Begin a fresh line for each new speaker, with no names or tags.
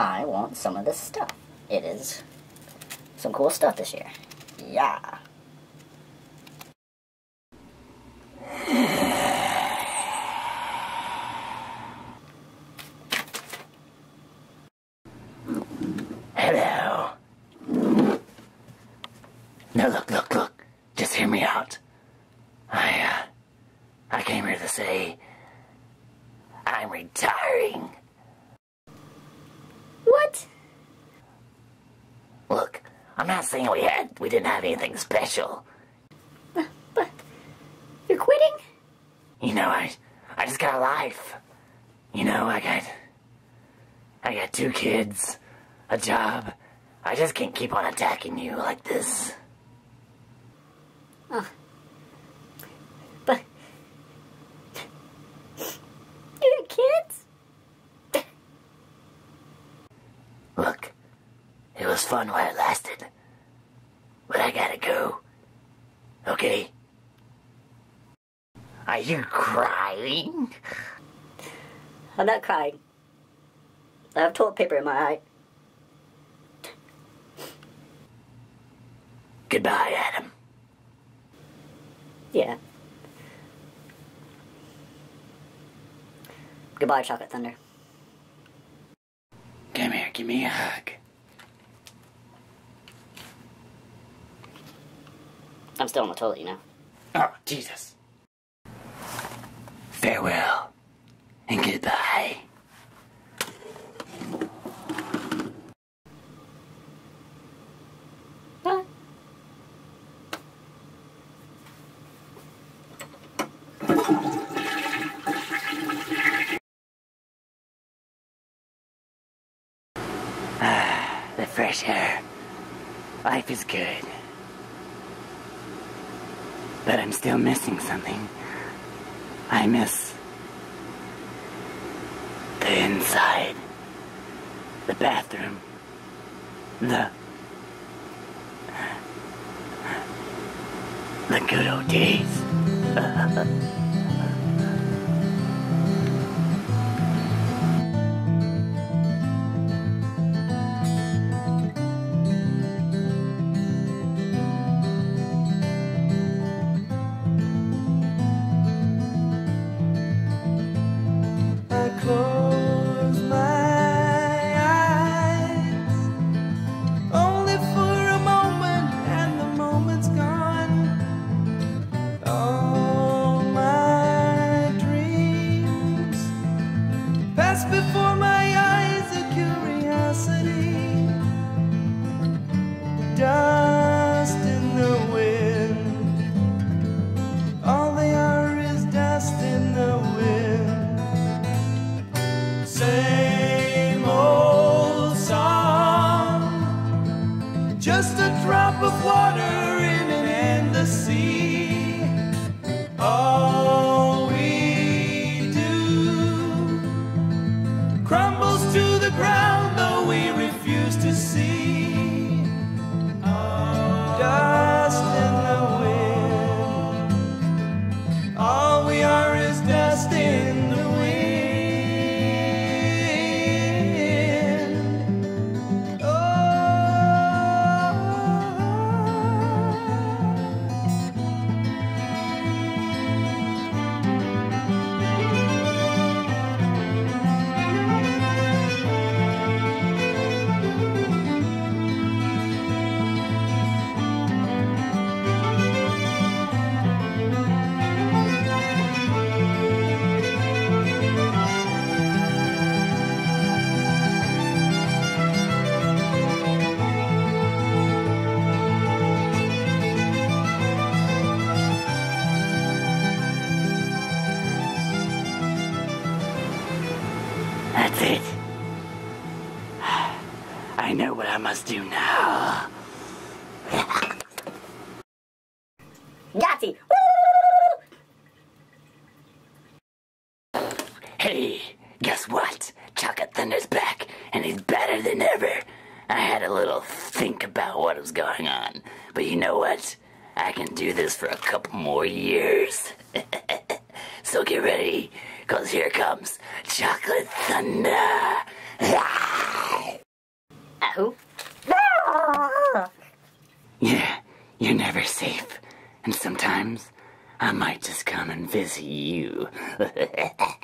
out some of this stuff. It is some cool stuff this year. Yeah.
Hello. No, look, look, look. Just hear me out. I, uh, I came here to say I'm retiring.
What?
Look, I'm not saying we had, we didn't have anything special.
But you're quitting?
You know, I, I just got a life. You know, I got, I got two kids, a job. I just can't keep on attacking you like this.
Oh. But you got kids?
Look, it was fun while it lasted. But I gotta go. Okay? Are you crying?
I'm not crying. I have toilet paper in my eye.
Goodbye, Adam.
Yeah. Goodbye, Chocolate Thunder.
Come here, give me a hug.
I'm still on the toilet, you know.
Oh, Jesus. Farewell and goodbye.
Bye.
Ah, the fresh air. Life is good. But I'm still missing something. I miss the inside, the bathroom, the the good old days.
just a drop of water
That's it. I know what I must do now.
Yahtzee!
Hey, guess what? Chocolate Thunder's back, and he's better than ever. I had a little think about what was going on, but you know what? I can do this for a couple more years. so get ready, cause here comes Chocolate Thunder.
Oh.
Yeah, you're never safe. And sometimes I might just come and visit you.